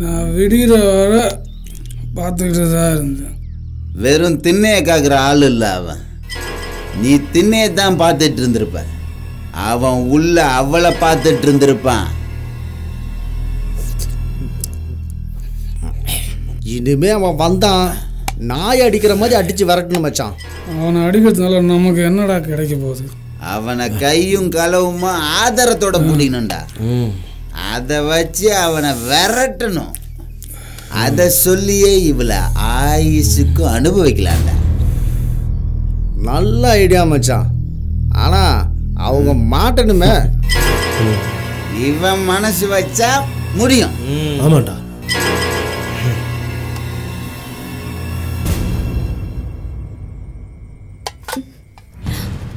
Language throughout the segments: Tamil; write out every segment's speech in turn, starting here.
நான் விடிகிற வர பார்த்துக்கிட்டு தான் இருந்தேன். வெறும் திண்ணையை காக்குற ஆள் இல்லை அவன். நீ திண்ணையை தான் பார்த்துட்டு இருந்திருப்ப. அவன் உள்ள அவளை பார்த்துட்டு இருந்திருப்பான். இனிமே அவன் வந்தான். நாய் அடிக்கிற மாதிரி அடிச்சு விரட்டணும் மச்சான். அவனை அடிக்கிறதுனால நமக்கு என்னடா கிடைக்க போகுது? அவனை கையும் களவுமா ஆதாரத்தோட முடியணும்டா அதை வச்சு அவனை விரட்டணும். அதை சொல்லியே இவளை ஆயுசுக்கும் அனுபவிக்கலாம்டா நல்ல ஐடியா மச்சான். ஆனா அவங்க மாட்டணுமே. இவன் மனசு வச்சா முடியும். ஆமாண்டா.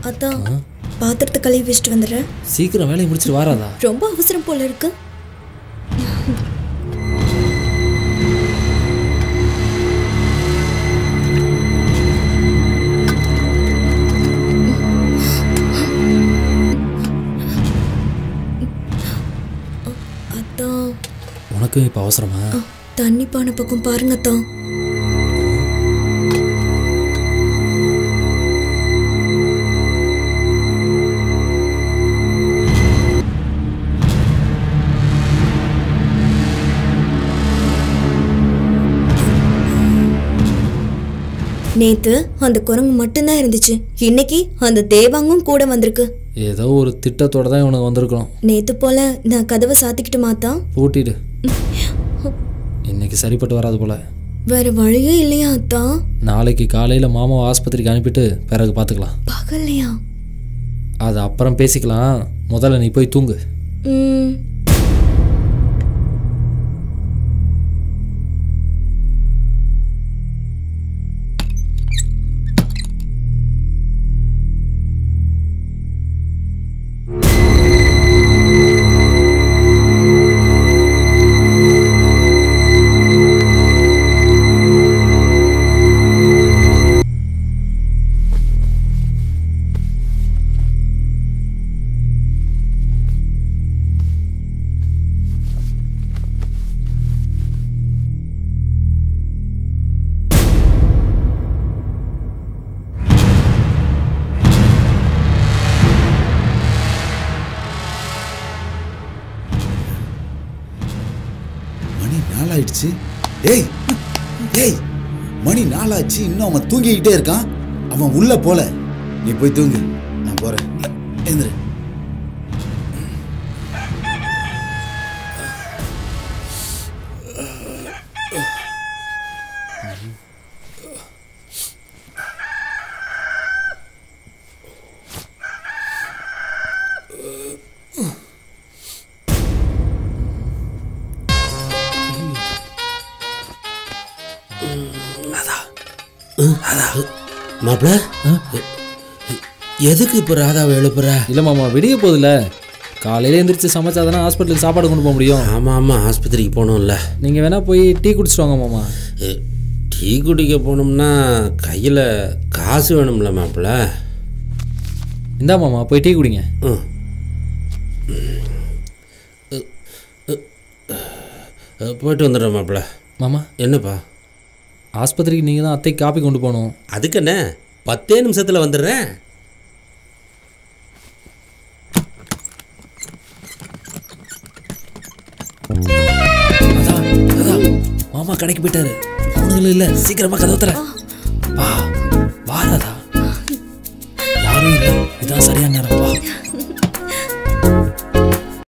அதான். பாத்திரத்தை கழுவி வச்சுட்டு வந்துடுறேன். சீக்கிரம் வேலையை முடிச்சிட்டு வாராதா? ரொம்ப அவசரம் போல இருக்கு. அதான் உனக்கும் இப்போ அவசரமா? தண்ணி பானை பக்கம் பாருங்க தான் நேத்து அந்த குரங்கு மட்டும்தான் இருந்துச்சு. இன்னைக்கு அந்த தேவாங்கும் கூட வந்திருக்கு. ஏதோ ஒரு திட்டத்தோட தான் இவனுக்கு வந்திருக்கணும். நேத்து போல நான் கதவை சாத்திக்கிட்டு மாத்தான் பூட்டிடு. இன்னைக்கு சரிப்பட்டு வராது போல. வேற வழியே இல்லையா அத்தான் நாளைக்கு காலையில் மாமாவை ஆஸ்பத்திரிக்கு அனுப்பிட்டு பிறகு பார்த்துக்கலாம் பகல்லையா? அது அப்புறம் பேசிக்கலாம். முதல்ல நீ போய் தூங்கு. ம் மணி நாலாயிடுச்சு. ஏய் ஏய் மணி நாலாச்சு இன்னும் அவன் தூங்கிக்கிட்டே இருக்கான். அவன் உள்ள போல. நீ போய் தூங்கு. நான் போறேன். எந்திரு மாப்பிள? எதுக்கு இப்போ ராதாவை எழுப்புற? இல்லை மாமா விடிய போதில்ல. காலையில் எந்திரிச்சு சமைச்சாதானே ஹாஸ்பிட்டலுக்கு சாப்பாடு கொண்டு போக முடியும். ஆமாம் ஆமாம் ஆஸ்பத்திரிக்கு போகணும்ல. நீங்கள் வேணால் போய் டீ குடிச்சிட்டு வாங்க மாமா. டீ குடிக்க போனோம்னா கையில் காசு வேணும்ல மாப்பிள? இந்தா மாமா போய் டீ குடிங்க. ம் போயிட்டு வந்துடுறேன் மாப்பிள. மாமா. என்னப்பா? ஆஸ்பத்திரிக்கு நீங்கள் தான் அத்தைக்கு காப்பி கொண்டு போகணும். அதுக்கு என்ன பத்தே நிமிஷத்தில் வந்துடுறேன். மாமா கடைக்கு போயிட்டாரு. அவனுங்களும் இல்லை சீக்கிரமா கதவு தர வா வா ராதா. யாரும் இல்லை இதான் சரியான நேரம். வா.